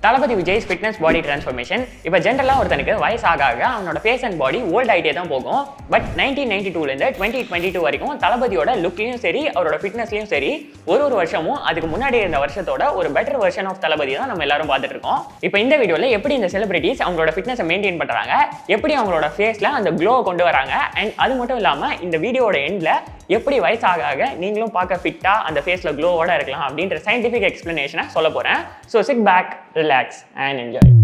தளபதி Vijay's fitness body transformation இப்போ ஜென்ரலாக ஒருத்தனுக்கு வயசு ஆக ஆக அவனோட ஃபேஸ் அண்ட் பாடி ஓல்ட் ஆகிட்டே தான் போகும். பட் நைன்டீன் நைன்டி டூலேருந்து டுவெண்ட்டி டுவெண்ட்டி டூ வரைக்கும் தளபதியோட லுக்லையும் சரி அவரோட ஃபிட்னஸ்லையும் சரி ஒரு ஒரு வருஷமும் அதுக்கு முன்னாடி இருந்த வருஷத்தோட ஒரு பெட்டர் வெர்ஷன் ஆஃப் தளபதி தான் நம்ம எல்லாரும் பார்த்துட்டு இருக்கோம் இப்போ இந்த வீடியோவில் எப்படி இந்த செலிபிரிட்டிஸ் அவங்களோட ஃபிட்னஸை மெயின்டைன் பண்ணுறாங்க எப்படி அவங்களோட ஃபேஸில் அந்த க்ளோ கொண்டு வராங்க அண்ட் அது மட்டும் இல்லாமல் இந்த வீடியோட எண்டில் எப்படி வயசாக ஆக நீங்களும் பார்க்க ஃபிட்டாக அந்த ஃபேஸில் க்ளோவோட இருக்கலாம் அப்படின்ற சயின்டிஃபிக் எக்ஸ்ப்ளனேஷனை சொல்ல போகிறேன் so sit back relax and enjoy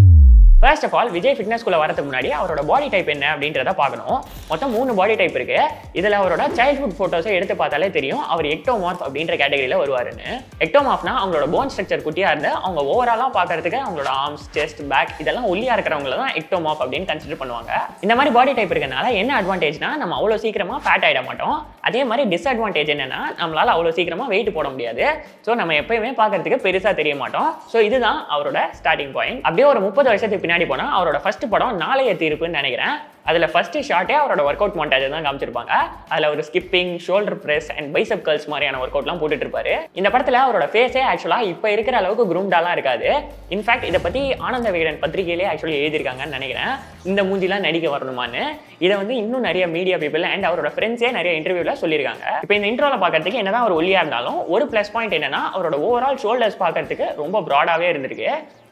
first of all Vijay ஃபிட்னஸ்குள்ளே வரதுக்கு முன்னாடி அவரோட பாடி டைப் என்ன அப்படின்றத பார்க்கணும். மொத்தம் மூணு பாடி டைப் இருக்கு. இதில் அவரோட சைல்ட்ஹுட் ஃபோட்டோஸை எடுத்து பார்த்தாலே தெரியும். அவர் எக்டோமார்ஃப் அப்படின்ற கேட்டகரியில் வருவாருன்னு. எக்டோமார்ஃப்னா அவங்களோட போன் ஸ்ட்ரக்சர் குட்டியாக இருந்து அவங்க ஓவராலாக பார்க்கறதுக்கு அவங்களோட ஆர்ம்ஸ் செஸ்ட் பேக் இதெல்லாம் ஒல்லியாக இருக்கிறவங்கள தான் எக்டோமார்ஃப் அப்படின்னு கன்சிடர் பண்ணுவாங்க. இந்த மாதிரி பாடி டைப் இருக்கனால என்ன அட்வான்டேஜ்னா நம்ம அவ்வளோ சீக்கிரமாக ஃபேட் ஆகிட மாட்டோம். அதே மாதிரி டிஸ்அட்வான்டேஜ் என்னன்னா நம்மளால அவ்வளோ சீக்கிரமாக வெயிட் போட முடியாது. ஸோ நம்ம எப்பயுமே பார்க்கறதுக்கு பெருசாக தெரிய மாட்டோம். ஸோ இதுதான் அவரோட ஸ்டார்டிங் பாயிண்ட் அப்படியே ஒரு முப்பது வருஷத்துக்கு பின்னாடி போனால் அவரோட ஃபர்ஸ்ட் படம் நாளைய தீர்ப்புன்னு நினைக்கிறேன். அதில் ஃபர்ஸ்ட் ஷார்ட்டே அவரோட ஒர்க் அவுட் மாண்டேஜ் தான் காமிச்சிருப்பாங்க. அதில் ஒரு skipping shoulder press and biceps curls மாதிரியான ஒர்க் அவுட்லாம் போட்டுட்டு இருப்பாரு. இந்த படத்தில் அவரோட ஃபேஸே ஆக்சுவலாக இப்போ இருக்கிற அளவுக்கு குரூம்டாலாம் இருக்காது. இன்ஃபேக்ட் இதை பற்றி ஆனந்த விகடன் பத்திரிகையிலே ஆக்சுவலி எழுதியிருக்காங்கன்னு நினைக்கிறேன். இந்த மூஞ்சிலாம் நடிக்க வரணுமான்னு. இதை வந்து இன்னும் நிறைய மீடியா பீப்பிள் அண்ட் அவரோட ஃப்ரெண்ட்ஸே நிறைய இன்டர்வியூவில் சொல்லியிருக்காங்க. இப்போ இந்த இன்ட்ரோவில் பார்க்கறதுக்கு என்னதான் ஒரு ஒல்லியாக இருந்தாலும் ஒரு ப்ளஸ் பாயிண்ட் என்னன்னா அவரோட ஓவரால் ஷோல்டர்ஸ் பார்க்கறதுக்கு ரொம்ப ப்ராடாகவே இருந்திருக்கு.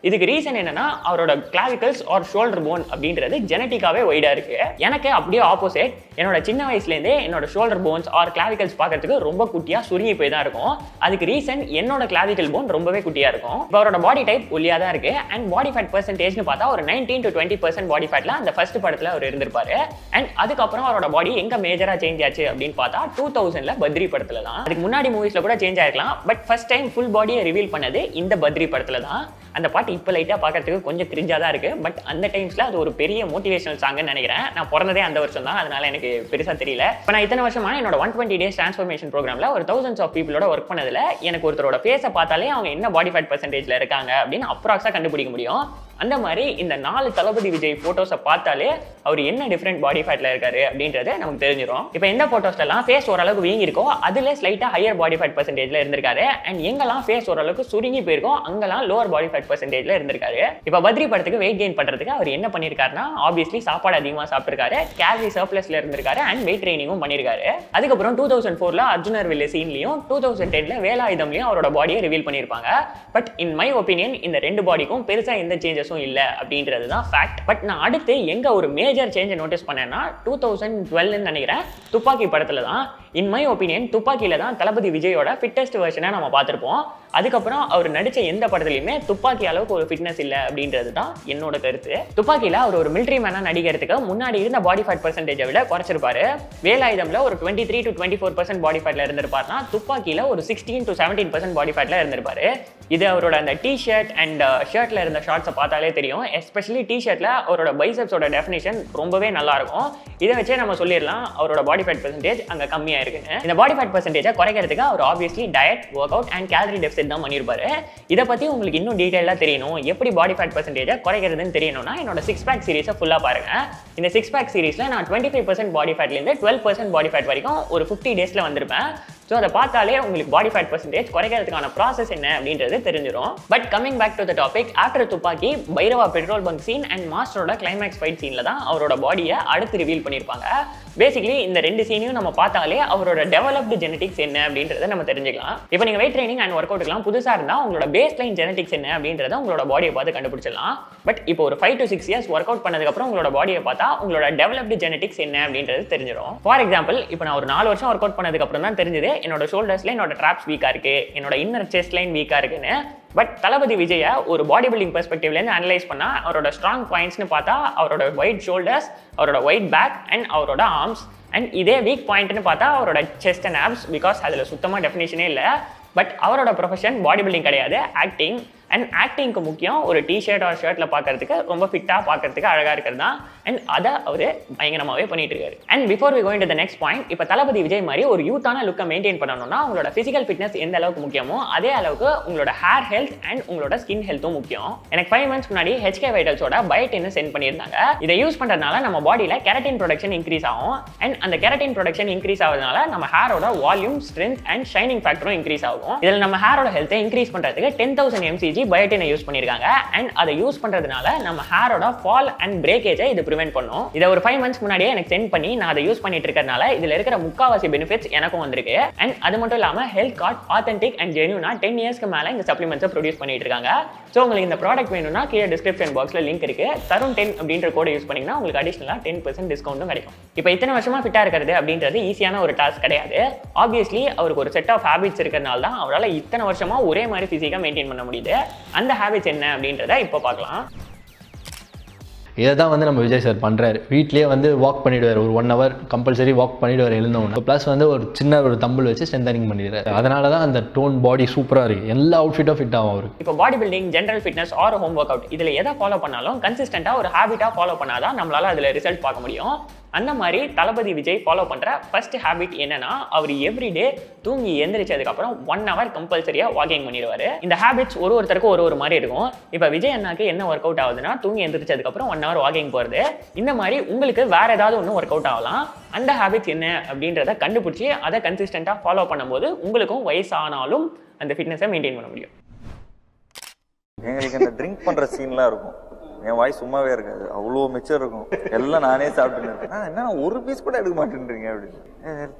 இதுக்கு ரீசன் என்னன்னா அவரோட கிளாவிக்கல்ஸ் ஆர் ஷோல்டர் போன் அப்படின்றது ஜெனட்டிக்காவே ஒய்டா இருக்கு. எனக்கு அப்படியே ஆப்போசிட் என்னோட சின்ன வயசுலேருந்தே என்னோட ஷோல்டர் போன்ஸ் ஆர் கிளாவிக்கல்ஸ் பார்க்கறதுக்கு ரொம்ப குட்டியா சுருங்கி போய் தான் இருக்கும். அதுக்கு ரீசன் என்னோட கிளாவிக்கல் போன் ரொம்பவே குட்டியா இருக்கும். இப்போ அவரோட பாடி டைப் ஒல்லியா தான் இருக்கு. அண்ட் பாடி ஃபேட் பர்சன்டேஜ்னு பார்த்தா ஒரு nineteen to twenty percent body ஃபேட்ல அந்த ஃபர்ஸ்ட் படத்துல அவர் இருந்திருப்பாரு. அண்ட் அதுக்கப்புறம் அவரோட பாடி எங்க மேஜரா சேஞ்ச் ஆச்சு அப்படின்னு பார்த்தா டூ தௌசண்ட்ல பத்ரி படத்துல தான். அதுக்கு முன்னாடி மூவிஸ்ல கூட சேஞ்ச் ஆயிருக்கலாம். பட் ஃபர்ஸ்ட் டைம் ஃபுல் பாடியை ரிவீல் பண்ணது இந்த பத்ரி படத்துல தான். அந்த பாட்டு இப்போ லைட்டாக பார்க்கறதுக்கு கொஞ்சம் கிரிஞ்சாக தான் இருக்குது பட் அந்த டைம்ஸில் அது ஒரு பெரிய மோட்டிவேஷனல் சாங்குன்னு நினைக்கிறேன். நான் பிறந்ததே அந்த வருஷம் தான். அதனால எனக்கு பெருசாக தெரியல. இப்போ நான் இத்தனை வருஷமா என்னோட ஒன் டுவெண்ட்டி டேஸ் ட்ரான்ஸ்ஃபர்மேஷன் ப்ரோக்ராமில் ஒரு தௌசண்ட்ஸ் ஆஃப் பீப்பிளோட ஒர்க் பண்ணதில் எனக்கு ஒருத்தரோட ஃபேஸை பார்த்தாலே அவங்க என்ன பாடி ஃபேட் பர்சன்டேஜில் இருக்காங்க அப்படின்னு அப்ராக்ஸாக கண்டுபிடிக்க முடியும். அந்த மாதிரி இந்த நாலு தளபதி விஜய் ஃபோட்டோஸை பார்த்தாலே அவர் என்ன டிஃப்ரெண்ட் பாடி ஃபேட்டில் இருக்காரு அப்படின்றது நமக்கு தெரிஞ்சிடும் இப்போ எந்த ஃபோட்டோஸ்லாம் ஃபேஸ் ஓரளவுக்கு வீங்கிருக்கோ அதில் ஸ்லைட்டாக ஹையர் பாடி ஃபேட் பர்சன்டேஜில் இருந்திருக்காரு. அண்ட் எங்கெல்லாம் ஃபேஸ் ஓரளவுக்கு சுருங்கி போயிருக்கோம் அங்கெல்லாம் லோவர் பாடி ஃபேட் பர்சன்டேஜில் இருந்திருக்காரு. இப்போ பத்ரி படத்துக்கு வெயிட் கெயின் பண்ணுறதுக்கு அவர் என்ன பண்ணியிருக்காருன்னா ஆப்வியஸ்லி சாப்பாடு அதிகமாக சாப்பிட்டுருக்காரு கேலரி சர்ப்ளஸில் இருந்திருக்காரு அண்ட் வெயிட் ட்ரைனிங்கும் பண்ணியிருக்காரு அதுக்கப்புறம் டூ தௌசண்ட் ஃபோரில் அர்ஜுனர் வில்ல சீன்லையும் டூ தௌசண்ட் டென்ல வேலாயுதம்லையும் அவரோட பாடியை ரிவீல் பண்ணியிருப்பாங்க. பட் இன் மை ஒப்பீனியன் இந்த ரெண்டு பாடிக்கும் பெருசாக எந்த சேஞ்சஸும் இல்லை அப்படின்றது தான் ஃபேக்ட் பட் நான் அடுத்து எங்கே ஒரு மேஜர் சேஞ்சை நோட்டீஸ் பண்ணேன்னா டூ தௌசண்ட் டுவெல்னு நினைக்கிறேன். துப்பாக்கி படத்தில் தான் இன் மை ஒப்பீனியன் துப்பாக்கியில் தான் தளபதி விஜயோட ஃபிட்டஸ்ட் வெர்ஷனை நம்ம பார்த்துருப்போம். அதுக்கப்புறம் அவர் நடித்த எந்த படத்துலையுமே துப்பாக்கி அளவுக்கு ஒரு ஃபிட்னஸ் இல்லை அப்படின்றது தான் என்னோட கருத்து. துப்பாக்கியில் அவர் ஒரு மிலிட்ரி மேனாக நடிக்கிறதுக்கு முன்னாடி இருந்த பாடி ஃபேட் பர்சன்டேஜை விட குறைச்சிருப்பாரு. வேலாயுதம்ல ஒரு twenty three to twenty four percent body ஃபேட்ல இருந்திருப்பார்னா துப்பாக்கியில் ஒரு sixteen to seventeen percent body ஃபேட்ல இருந்திருப்பாரு. இது அவரோட அந்த டி ஷர்ட் அண்ட் ஷர்ட்ல இருந்த ஷார்ட்ஸை பார்த்தாலே தெரியும். எஸ்பெஷலி டி ஷர்ட்ல அவரோட பைசப்ஸோட டெஃபினேஷன் ரொம்பவே நல்லா இருக்கும். இதை வச்சே நம்ம சொல்லிடலாம் அவரோட பாடி ஃபேட் பர்சன்டேஜ் அங்கே கம்மியாக இருக்குன்னு இந்த பாடி ஃபேட் பர்சன்டேஜை குறைக்கிறதுக்கு அவர் obviously diet workout and calorie deficit தான் பண்ணியிருப்பாரு இதை பற்றி உங்களுக்கு இன்னும் டீட்டெயிலாக தெரியணும். எப்படி பாடி ஃபேட் பர்சன்டேஜை குறைக்கிறதுன்னு தெரியணும்னா என்னோட சிக்ஸ் பேக் சீரிஸை ஃபுல்லாக பாருங்க. இந்த சிக்ஸ் பேக் சீரிஸில் நான் டுவெண்ட்டி ஃபைவ் பர்சன்ட் பாடி ஃபேட்லேருந்து டுவெல் பர்சன்ட் பாடி ஃபேட் வரைக்கும் ஒரு ஃபிஃப்டி டேஸில் வந்திருப்பேன். ஸோ அதை பார்த்தாலே உங்களுக்கு பாடி ஃபேட் பர்சன்டேஜ் குறைக்கிறதுக்கான ப்ராசஸ் என்ன அப்படின்றது தெரிஞ்சிடும் but coming back to the topic after Thuppakki Bairavaa petrol bunk scene and மாஸ்டரோட climax fight சீனில் தான் அவரோட பாடியை அடுத்து ரிவீல் பண்ணியிருப்பாங்க. பேசிக்கலி இந்த ரெண்டு சீனையும் நம்ம பார்த்தாலே அவரோட டெவலப்டு ஜெனடிக்ஸ் என்ன அப்படின்றத நம்ம தெரிஞ்சுக்கலாம். இப்போ நீங்கள் வெயிட் ட்ரைனிங் அண்ட் ஒர்க் அவுட்லாம் புதுசாக இருந்தால் உங்களோட பேஸ் லைன் ஜெனட்டிக்ஸ் என்ன அப்படின்றத உங்களோட பாடியை பார்த்து கண்டுபிடிச்சிடலாம். பட் இப்போ ஒரு five to six years workout பண்ணதுக்கப்புறம் உங்களோட பாடியை பார்த்தா உங்களோட டெவலப்டு ஜெனட்டிக்ஸ் என்ன அப்படின்றது தெரிஞ்சிடும் ஃபார் எக்ஸாம்பிள் இப்போ நான் ஒரு நாலு வருஷம் ஒர்க் அவுட் பண்ணதுக்கப்புறம் தான் தெரிஞ்சது என்னோட ஷோல்டர்ஸ்ல என்னோட ட்ராப்ஸ் வீக்காக இருக்குது என்னோட இன்னர் செஸ்ட் லைன் வீக்காக இருக்குன்னு. பட் தளபதி விஜயை ஒரு பாடி பில்டிங் பெர்ஸ்பெக்டிவ்லேருந்து அனலைஸ் பண்ணால் அவரோட ஸ்ட்ராங் பாயிண்ட்ஸ்னு பார்த்தா அவரோட ஒயிட் ஷோல்டர்ஸ் அவரோட ஒயிட் பேக் அண்ட் அவரோட ஆர்ம்ஸ் அண்ட் இதே வீக் பாயிண்ட்னு பார்த்தா அவரோட செஸ்ட் அண்ட் ஆப்ஸ் பிகாஸ் அதில் சுத்தமாக டெஃபினேஷனே இல்லை. பட் அவரோட ப்ரொஃபஷன் பாடி பில்டிங் கிடையாது ஆக்டிங் அண்ட் ஆக்டிங்க்கு முக்கியம் ஒரு டிஷர்ட் ஆர் ஷர்ட்டில் பார்க்கறதுக்கு ரொம்ப ஃபிட்டாக பார்க்கறதுக்கு அழகாக இருக்கிறது தான். அண்ட் அதை அவர் பயங்கரமாகவே பண்ணிட்டு இருக்காரு and before we going to the next point இப்போ தளபதி விஜய் மாதிரி ஒரு யூத்தான லுக்கை மெயின்டைன் பண்ணணும்னா உங்களோட ஃபிசிக்கல் ஃபிட்னஸ் எந்த அளவுக்கு முக்கியமோ அதே அளவுக்கு உங்களோட ஹேர் ஹெல்த் அண்ட் உங்களோட ஸ்கின் ஹெல்த்தும் முக்கியம். எனக்கு ஃபைவ் மந்த்ஸ் முன்னாடி ஹெச்கே வைட்டல்ஸோட பயோட்டின் சென்ட் பண்ணியிருந்தாங்க இதை யூஸ் பண்ணுறதுனால நம்ம பாடியில் கெரட்டின் ப்ரொடக்ஷன் இன்க்ரீஸ் ஆகும். அண்ட் அந்த கெரட்டின் ப்ரொடக்ஷன் இன்க்ரீஸ் ஆகிறதுனால நம்ம ஹேரோட வால்யூம் ஸ்ட்ரென்த் அண்ட் ஷைனிங் ஃபேக்டரும் இன்க்ரீஸ் ஆகும். இதில் நம்ம ஹேரோட ஹெல்த்தை இன்க்ரீஸ் பண்ணுறதுக்கு டென் தௌசண்ட் எம்சிஜி பயோட்டினை யூஸ் பண்ணியிருக்காங்க அண்ட் அதை யூஸ் பண்ணுறதுனால நம்ம ஹேரோட ஃபால் அண்ட் பிரேக்கேஜை இது ப்ரிவென்ட் பண்ணும். இதை ஒரு ஃபைவ் மந்த்ஸ் முன்னாடியே எனக்கு சென்ட் பண்ணி நான் அதை யூஸ் பண்ணிட்டு இருக்கிறதுனால இதில் இருக்கிற முக்காவாசி பெனிஃபிட்ஸ் எனக்கும் வந்திருக்கு. அண்ட் அது மட்டும் இல்லாமல் ஹெல்த் கார்ட் ஆத்தென்டிக் அண்ட் ஜென்யூனா டென் இயர்ஸ்க்கு மேலே இந்த சப்ளிமெண்ட்ஸை ப்ரொடியூஸ் பண்ணிட்டு இருக்காங்க. ஸோ உங்களுக்கு இந்த ப்ராடக்ட் வேணும்னா கீழே டிஸ்கிரிப்ஷன் பாக்ஸில் லிங்க் இருக்கு. தருண் டென் அப்படின்ற கோடை யூஸ் பண்ணிங்கன்னா உங்களுக்கு அடிஷனலாக டென் பர்சன்ட் டிஸ்கவுண்ட்டும் கிடைக்கும். இப்போ இத்தனை வருஷமா ஃபிட்டாக இருக்கிறது அப்படின்றது ஈஸியான ஒரு டாஸ்க் கிடையாது. ஆப்வியஸ்லி அவருக்கு ஒரு செட் ஆஃப் ஹேபிட்ஸ் இருக்கிறதுனால தான் அவரால் இத்தனை வருஷமா ஒரே மாதிரி ஃபிசிக்காக மெயின்டைன் பண்ண முடியுது. அந்த ஹேபிட்ஸ் என்ன அப்படின்றத இப்போ பார்க்கலாம். இதை தான் வந்து நம்ம விஜய் சார் பண்ணுறாரு வீட்லேயே வந்து வாக் பண்ணிடுவார். ஒரு ஒன் ஹவர் கம்பல்சரி வாக் பண்ணிடுவார் எழுந்தவொன்னு ப்ளஸ் வந்து ஒரு சின்ன ஒரு தம்பிள் வச்சு ஸ்ட்ரென்தனிங் பண்ணிடுறாரு. அதனால தான் அந்த டோன் பாடி சூப்பராக இருக்குது எல்லா அவுட்ஃபிட்டும் ஃபிட் ஆகும் அவருக்கு. இப்போ bodybuilding general fitness or home workout இதில் எதை ஃபாலோ பண்ணாலும் கன்சிஸ்டண்டாக ஒரு ஹேபிட்டாக ஃபாலோ பண்ணாதான் நம்மளால அதில் ரிசல்ட் பார்க்க முடியும். அந்த மாதிரி தளபதி விஜய் ஃபாலோ பண்ணுற ஃபர்ஸ்ட் ஹேபிட் என்னன்னா அவர் எவ்ரிடே தூங்கி எந்திரிச்சதுக்கப்புறம் ஒன் ஹவர் கம்பல்சரியாக வாக்கிங் பண்ணிடுவார். இந்த ஹேபிட்ஸ் ஒரு ஒருத்தருக்கும் ஒரு ஒரு மாதிரி இருக்கும். இப்போ விஜய் அண்ணாக்கு என்ன ஒர்க் அவுட் ஆகுதுன்னா தூங்கி எந்திரிச்சதுக்கப்புறம் ஒன் ஹவர் வாக்கிங் போகிறது இந்த மாதிரி உங்களுக்கு வேற ஏதாவது ஒன்று ஒர்க் அவுட் ஆகலாம். அந்த ஹேபிட்ஸ் என்ன அப்படின்றத கண்டுபிடிச்சி அதை கன்சிஸ்டண்ட்டாக ஃபாலோ பண்ணும்போது உங்களுக்கும் வயசானாலும் அந்த ஃபிட்னஸை மெயின்டைன் பண்ண முடியும். எங்களுக்கு அந்த ட்ரிங்க் பண்ணுற சீன்லாம் இருக்கும். என் வாய் சும்மாவே இருக்காது. அவ்வளோ மிச்சம் இருக்கும். எல்லாம் நானே சாப்பிட்டுன்னு இருக்கேன் என்ன ஒரு பீஸ் கூட எடுக்க மாட்டேன்றீங்க? அப்படின்னு.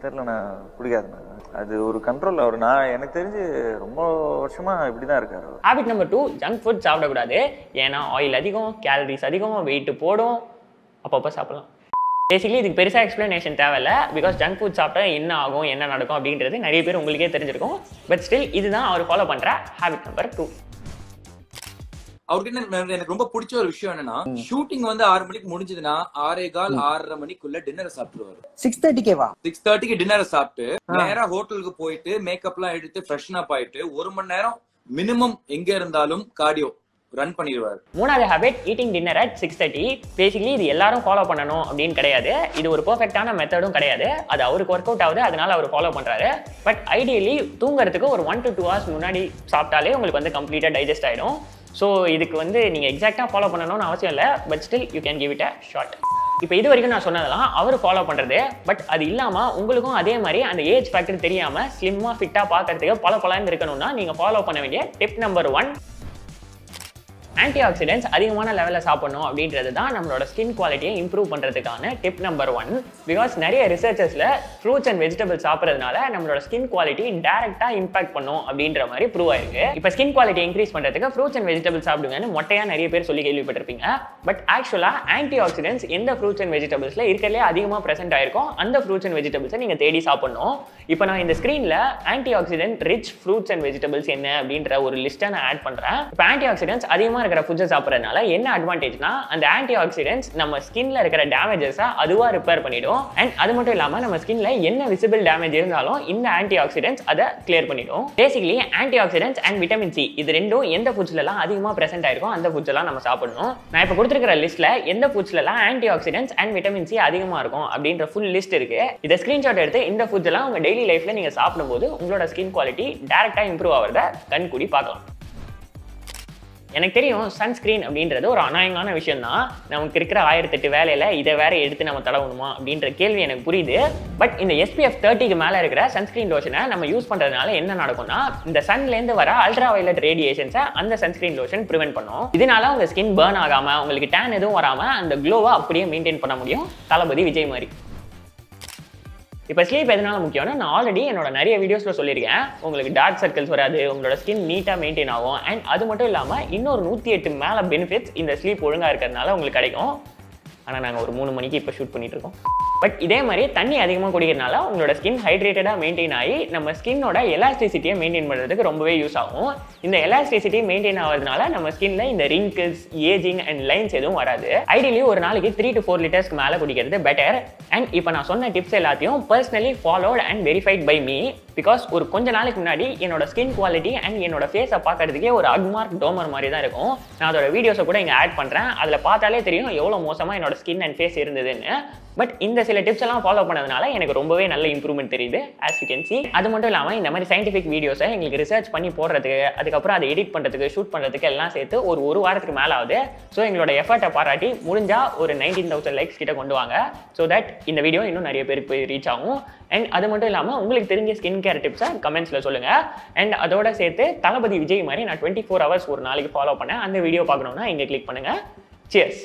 தெரில நான் பிடிக்காதுண்ணா. அது ஒரு கண்ட்ரோல் அவர் நான் எனக்கு தெரிஞ்சு ரொம்ப வருஷமா இப்படிதான் இருக்காரு habit number two junk food சாப்பிடக்கூடாது. ஏன்னா ஆயில் அதிகம் கேலரிஸ் அதிகம் வெயிட் போடும். அப்பப்போ சாப்பிடலாம். பேசிக்கலி இதுக்கு பெருசாக எக்ஸ்ப்ளனேஷன் தேவையில்ல. பிகாஸ் ஜங்க் ஃபுட் சாப்பிட்டா என்ன ஆகும் என்ன நடக்கும் அப்படின்றது நிறைய பேர் உங்களுக்கே தெரிஞ்சிருக்கும். பட் ஸ்டில் இதுதான் அவர் ஃபாலோ பண்ணுற ஹேபிட் நம்பர் டூ அவருக்கு என்ன எனக்கு ரொம்ப பிடிச்ச ஒரு விஷயம் என்னன்னா ஷூட்டிங் வந்து ஆறு மணிக்கு முடிஞ்சதுன்னா ஆறே கால் ஆறரை மணிக்குள்ள டின்னரை சாப்பிட்டுருவாரு. சிக்ஸ் தேர்ட்டிக்கேவா சிக்ஸ் தேர்ட்டிக்கு டின்னரை சாப்பிட்டு நேரா ஹோட்டலுக்கு போயிட்டு மேக்கப் எல்லாம் எடுத்து ஃப்ரெஷ்ன் அப் ஆயிட்டு ஒரு மணி நேரம் மினிமம் எங்க இருந்தாலும் கார்டியோ ரன் பண்ணிடுவாரு. மூணாவது habit eating dinner at six thirty basically இது எல்லாரும் ஃபாலோ பண்ணணும் அப்படின்னு கிடையாது. இது ஒரு பர்ஃபெக்டான மெத்தடும் கிடையாது. அது அவருக்கு ஒர்க் அவுட் ஆகுது அதனால அவர் ஃபாலோ பண்ணுறாரு பட் ஐடியலி தூங்குறதுக்கு ஒரு ஒன் டு டூ ஹவர்ஸ் முன்னாடி சாப்பிட்டாலே உங்களுக்கு வந்து கம்ப்ளீட்டாக டைஜஸ்ட் ஆகிடும் ஸோ இதுக்கு வந்து நீங்கள் எக்ஸாக்டாக ஃபாலோ பண்ணணும்னு அவசியம் இல்லை but still you can give it a short இப்போ இது வரைக்கும் நான் சொன்னதெல்லாம் அவர் ஃபாலோ பண்ணுறது பட் அது இல்லாமல் உங்களுக்கும் அதே மாதிரி அந்த ஏஜ் ஃபேக்டர் தெரியாமல் ஸ்லிம்மாக ஃபிட்டாக பார்க்கறதுக்கு பல பலன்னு இருக்கணும்னா நீங்கள் ஃபாலோ பண்ண வேண்டிய tip number one antioxidants அதிகமான லெவலில் சாப்பிடணும் அப்படின்றது தான் நம்மளோட ஸ்கின் குவாலிட்டியை இம்ப்ரூவ் பண்ணுறதுக்கான டிப் நம்பர் ஒன் பிகாஸ் நிறைய ரிசர்ச்சஸில் ஃப்ரூட்ஸ் அண்ட் வெஜிடபிள்ஸ் சாப்பிட்றதுனால நம்மளோட ஸ்கின் குவாலிட்டி டேரெக்டாக இம்பாக்ட் பண்ணும் அப்படின்ற மாதிரி ப்ரூவ் ஆயிருக்கு. இப்போ ஸ்கின் குவாலிட்டி இன்க்ரீஸ் பண்ணுறதுக்கு ஃப்ரூட்ஸ் அண்ட் வெஜிடபிள்ஸ் சாப்பிடுங்கன்னு மொட்டையாக நிறைய பேர் சொல்லி கேள்விப்பட்டிருப்பீங்க. பட் ஆக்சுவலாக ஆன்டி ஆக்சிடென்ட்ஸ் எந்த ஃப்ரூட்ஸ் அண்ட் வெஜிடபிள்ஸில் இருக்கிறதே அதிகமாக ப்ரெசென்ட் ஆயிருக்கும். அந்த ஃப்ரூட்ஸ் அண்ட் வெஜிடபிள்ஸை நீங்கள் தேடி சாப்பிடணும். இப்போ நான் இந்த ஸ்க்ரீனில் antioxidant rich fruits and vegetables என்ன அப்படின்ற ஒரு லிஸ்ட்டை நான் ஆட் பண்ணுறேன் இப்போ ஆன்டி ஆக்சிடென்ட்ஸ் அதிகமாக இருக்கிற ஃபுட்ஸை சாப்பிட்றதுனால என்ன அட்வான்டேஜ்னா அந்த ஆன்டி ஆக்சிடென்ட்ஸ் நம்ம ஸ்கின்ல இருக்கிற டேமேஜஸை அதுவாக ரிப்பேர் பண்ணிடும். அண்ட் அது மட்டும் இல்லாமல் நம்ம ஸ்கின்ல என்ன விசிபிள் டேமேஜ் இருந்தாலும் இந்த ஆன்டி ஆக்சிடென்ட்ஸ் அதை கிளியர் பண்ணிடும். Basically antioxidants and vitamin C இது ரெண்டும் எந்த ஃபுட்ஸ்லாம் அதிகமாக ப்ரெசென்ட் ஆயிருக்கும் அந்த ஃபுட்ஸ் எல்லாம் நம்ம சாப்பிடணும். நான் இப்போ கொடுத்துருக்கிற லிஸ்ட்ல எந்த ஃபுட்ஸ்லாம் antioxidants and vitamin C அதிகமாக இருக்கும் அப்படின்ற ஃபுல் லிஸ்ட் இருக்கு. இதை ஸ்கிரீன்ஷாட் எடுத்து இந்த ஃபுட்ஸ் எல்லாம் உங்க டெய்லி லைஃப்ல நீங்க சாப்பிடும்போது உங்களோட ஸ்கின் குவாலிட்டி டேரக்டா இம்ப்ரூவ் ஆகிறத கண்கூடி பார்க்கலாம். எனக்கு தெரியும் சன்ஸ்கிரீன் அப்படின்றது ஒரு அநாயகமான விஷயம் தான் நமக்கு இருக்கிற ஆயிரத்தெட்டு வேலையில இதை வேற எடுத்து நம்ம தடவணுமா அப்படின்ற கேள்வி எனக்கு புரியுது. பட் இந்த எஸ்பிஎஃப் தேர்ட்டிக்கு மேலே இருக்கிற சன்ஸ்கிரீன் லோஷனை நம்ம யூஸ் பண்றதுனால என்ன நடக்கும்னா இந்த சன்லேருந்து வர அல்ட்ரா வயலட் ரேடியேஷன்ஸை அந்த சன்ஸ்கிரீன் லோஷன் ப்ரிவென்ட் பண்ணும். இதனால உங்க ஸ்கின் பேர்ன் ஆகாம உங்களுக்கு டேன் எதுவும் வராம அந்த க்ளோவை அப்படியே மெயின்டைன் பண்ண முடியும். தளபதி விஜய் மாதிரி. இப்போ ஸ்லீப் எதனால முக்கியம்னா நான் ஆல்ரெடி என்னோட நிறைய வீடியோஸில் சொல்லியிருக்கேன். உங்களுக்கு டார்க் சர்க்கிள்ஸ் வராது உங்களோட ஸ்கின் நீட்டாக மெயின்டைன் ஆகும். அண்ட் அது மட்டும் இல்லாமல் இன்னொரு நூற்றி எட்டு மேலே பெனிஃபிட்ஸ் இந்த ஸ்லீப் ஒழுங்காக இருக்கிறதுனால உங்களுக்கு கிடைக்கும். ஆனால் நாங்கள் ஒரு மூணு மணிக்கு இப்போ ஷூட் பண்ணிட்டு இருக்கோம். பட் இதே மாதிரி தண்ணி அதிகமாக குடிக்கிறதுனால உங்களோட ஸ்கின் ஹைட்ரேட்டடாக மெயின்டைன் ஆகி நம்ம ஸ்கின்னோட எலாஸ்டிசிட்டியை மெயின்டைன் பண்ணுறதுக்கு ரொம்பவே யூஸ் ஆகும். இந்த எலாஸ்டிசிட்டி மெயின்டைன் ஆகிறதுனால நம்ம ஸ்கின்ல இந்த ரிங்கிள்ஸ் ஏஜிங் அண்ட் லைன்ஸ் எதுவும் வராது. ஐடியலி ஒரு நாளைக்கு த்ரீ டு ஃபோர் லிட்டர்ஸ்க்கு மேலே குடிக்கிறது பெட்டர் அண்ட் இப்போ நான் சொன்ன டிப்ஸ் எல்லாத்தையும் personally followed and verified by me because ஒரு கொஞ்ச நாளைக்கு முன்னாடி என்னோட ஸ்கின் குவாலிட்டி அண்ட் என்னோட ஃபேஸை பார்க்கறதுக்கே ஒரு அக்மார்க் டோமர் மாதிரி தான் இருக்கும். நான் அதோட வீடியோஸை கூட இங்கே ஆட் பண்ணுறேன் அதில் பார்த்தாலே தெரியும் எவ்வளோ மோசமாக என்னோட ஸ்கின் அண்ட் ஃபேஸ் இருந்ததுன்னு. பட் இந்த சில டிப்ஸ் எல்லாம் ஃபாலோ பண்ணதுனால எனக்கு ரொம்பவே நல்ல இம்ப்ரூவ்மெண்ட் தெரியுது ஆஸ் யூ கேன் சி அது மட்டும் இல்லாமல் இந்த மாதிரி சயின்டிஃபிக் வீடியோஸை எங்களுக்கு ரிசர்ச் பண்ணி போடுறதுக்கு அதுக்கப்புறம் அதை எடிட் பண்ணுறதுக்கு ஷூட் பண்ணுறதுக்கு எல்லாம் சேர்த்து ஒரு ஒரு வாரத்துக்கு மேலே ஆகுது ஸோ எங்களோட எஃபர்ட்டை பாராட்டி முடிஞ்சால் ஒரு நைன்டீன் தௌசண்ட் லைக்ஸ் கிட்ட கொண்டு வாங்க. ஸோ தட் இந்த வீடியோ இன்னும் நிறைய பேருக்கு போய் ரீச் ஆகும். அண்ட் அது மட்டும் இல்லாமல் உங்களுக்கு தெரிஞ்ச ஸ்கின் கேர் டிப்ஸை கமெண்ட்ஸில் சொல்லுங்கள் அண்ட் அதோட சேர்த்து தளபதி விஜய் மாதிரி நான் டுவெண்ட்டி ஃபோர் ஹவர்ஸ் ஒரு நாளைக்கு ஃபாலோ பண்ணேன் அந்த வீடியோ பார்க்கணுன்னா இங்கே கிளிக் பண்ணுங்கள் சியர்ஸ்